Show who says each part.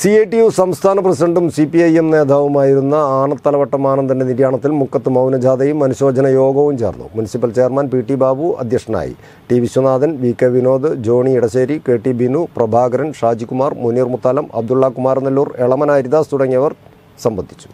Speaker 1: C I T U സംസ്ഥാന പ്രസിഡന്റും C P I M നേതാവുമായിരുന്ന ആണത്തലവട്ടം ആനന്ദന്റെ നിര്യാണത്തിൽ മുക്കത്ത് മൗനജാഥയും അനുശോചന യോഗവും ചേർന്നു. Municipal chairman P T Babu അധ്യക്ഷനായി. T Viswanathan V K Vinod Johny Edassery K T Binu Prabhakaran Shajikumar Muneer Muthalam Abdulla Kumar Nellur Elamana Haridas തുടങ്ങിയവർ സംബന്ധിച്ചു.